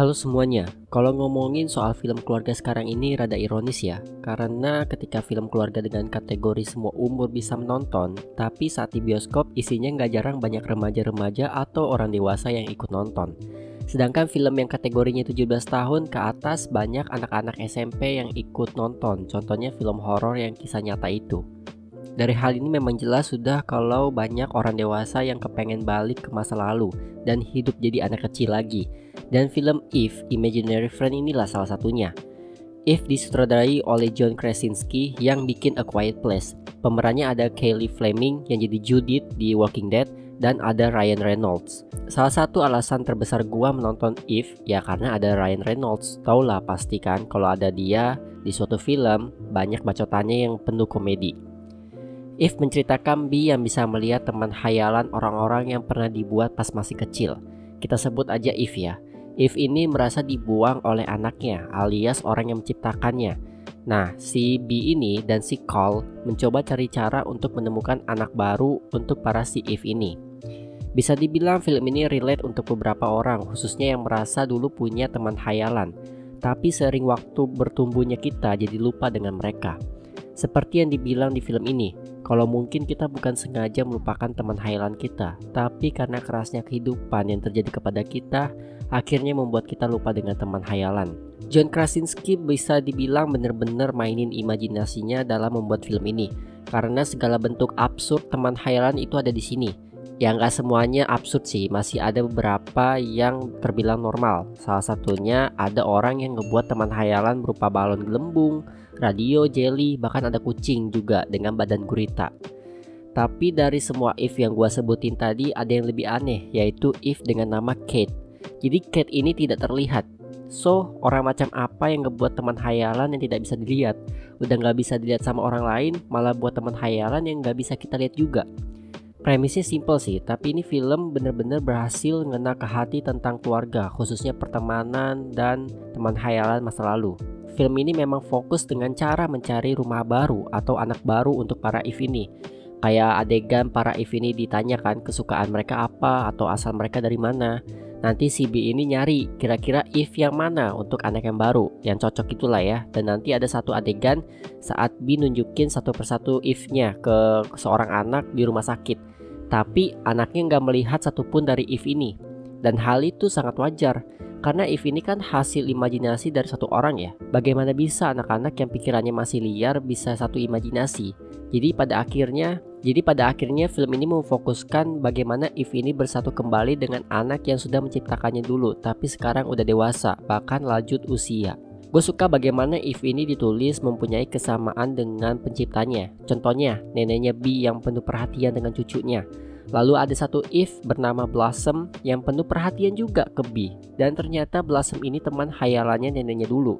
Halo semuanya, kalau ngomongin soal film keluarga sekarang ini rada ironis ya. Karena ketika film keluarga dengan kategori semua umur bisa menonton Tapi saat di bioskop isinya nggak jarang banyak remaja-remaja atau orang dewasa yang ikut nonton. Sedangkan film yang kategorinya 17 tahun ke atas banyak anak-anak SMP yang ikut nonton. Contohnya film horor yang kisah nyata itu. Dari hal ini memang jelas sudah kalau banyak orang dewasa yang kepengen balik ke masa lalu dan hidup jadi anak kecil lagi. Dan film If, Imaginary Friend inilah salah satunya. If disutradarai oleh John Krasinski yang bikin A Quiet Place. Pemerannya ada Kaylee Fleming yang jadi Judith di Walking Dead dan ada Ryan Reynolds. Salah satu alasan terbesar gua menonton If ya karena ada Ryan Reynolds. Tau lah pasti kan kalau ada dia di suatu film banyak bacotannya yang penuh komedi. If menceritakan Bi yang bisa melihat teman hayalan orang-orang yang pernah dibuat pas masih kecil. Kita sebut aja If ya. If ini merasa dibuang oleh anaknya alias orang yang menciptakannya. Nah, si B ini dan si Cole mencoba cari cara untuk menemukan anak baru untuk para si If ini. Bisa dibilang film ini relate untuk beberapa orang, khususnya yang merasa dulu punya teman hayalan. Tapi sering waktu bertumbuhnya kita jadi lupa dengan mereka. Seperti yang dibilang di film ini, kalau mungkin kita bukan sengaja melupakan teman hayalan kita, tapi karena kerasnya kehidupan yang terjadi kepada kita, akhirnya membuat kita lupa dengan teman hayalan. John Krasinski bisa dibilang benar-benar mainin imajinasinya dalam membuat film ini, karena segala bentuk absurd teman hayalan itu ada di sini. Ya nggak semuanya absurd sih, masih ada beberapa yang terbilang normal. Salah satunya ada orang yang ngebuat teman hayalan berupa balon gelembung, radio, jelly, bahkan ada kucing juga dengan badan gurita. Tapi dari semua if yang gua sebutin tadi ada yang lebih aneh yaitu if dengan nama Kate. Jadi Kate ini tidak terlihat. So, orang macam apa yang ngebuat teman hayalan yang tidak bisa dilihat? Udah nggak bisa dilihat sama orang lain, malah buat teman hayalan yang nggak bisa kita lihat juga. Premisnya simple sih, tapi ini film bener-bener berhasil ngena ke hati tentang keluarga, khususnya pertemanan dan teman hayalan masa lalu film ini memang fokus dengan cara mencari rumah baru atau anak baru untuk para If ini. Kayak adegan para If ini ditanyakan kesukaan mereka apa atau asal mereka dari mana. Nanti si B ini nyari kira-kira If yang mana untuk anak yang baru, yang cocok itulah ya. Dan nanti ada satu adegan saat B nunjukin satu persatu If-nya ke seorang anak di rumah sakit. Tapi anaknya nggak melihat satupun dari If ini. Dan hal itu sangat wajar karena if ini kan hasil imajinasi dari satu orang ya. Bagaimana bisa anak-anak yang pikirannya masih liar bisa satu imajinasi? Jadi pada akhirnya, jadi pada akhirnya film ini memfokuskan bagaimana if ini bersatu kembali dengan anak yang sudah menciptakannya dulu, tapi sekarang udah dewasa, bahkan lanjut usia. Gue suka bagaimana if ini ditulis mempunyai kesamaan dengan penciptanya. Contohnya, neneknya B yang penuh perhatian dengan cucunya. Lalu ada satu if bernama Blossom yang penuh perhatian juga ke B dan ternyata Blossom ini teman hayalannya neneknya dulu.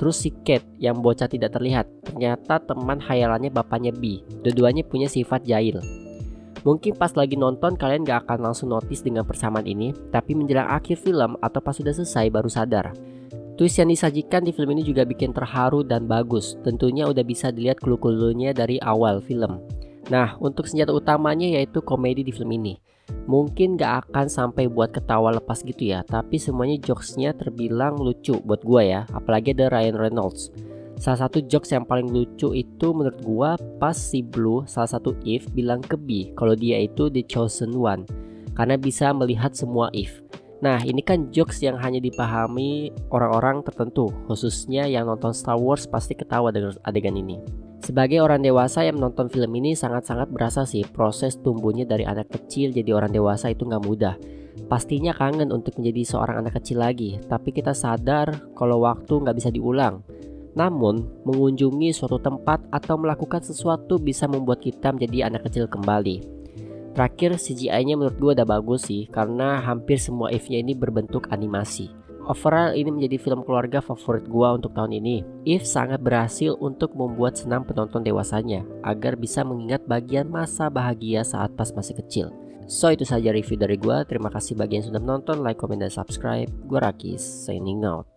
Terus si Kate yang bocah tidak terlihat, ternyata teman hayalannya bapaknya B. Dua-duanya punya sifat jahil. Mungkin pas lagi nonton kalian gak akan langsung notice dengan persamaan ini, tapi menjelang akhir film atau pas sudah selesai baru sadar. Twist yang disajikan di film ini juga bikin terharu dan bagus. Tentunya udah bisa dilihat kulu-kulunya dari awal film. Nah, untuk senjata utamanya yaitu komedi di film ini. Mungkin gak akan sampai buat ketawa lepas gitu ya, tapi semuanya jokesnya terbilang lucu buat gua ya, apalagi ada Ryan Reynolds. Salah satu jokes yang paling lucu itu menurut gua pas si Blue salah satu If bilang ke B kalau dia itu the chosen one karena bisa melihat semua If. Nah, ini kan jokes yang hanya dipahami orang-orang tertentu, khususnya yang nonton Star Wars pasti ketawa dengan adegan ini. Sebagai orang dewasa yang menonton film ini sangat-sangat berasa sih proses tumbuhnya dari anak kecil jadi orang dewasa itu nggak mudah. Pastinya kangen untuk menjadi seorang anak kecil lagi, tapi kita sadar kalau waktu nggak bisa diulang. Namun, mengunjungi suatu tempat atau melakukan sesuatu bisa membuat kita menjadi anak kecil kembali. Terakhir, CGI-nya menurut gue udah bagus sih, karena hampir semua if-nya ini berbentuk animasi. Overall ini menjadi film keluarga favorit gua untuk tahun ini. If sangat berhasil untuk membuat senang penonton dewasanya agar bisa mengingat bagian masa bahagia saat pas masih kecil. So itu saja review dari gua. Terima kasih bagi yang sudah menonton, like, comment, dan subscribe. Gua Rakis, signing out.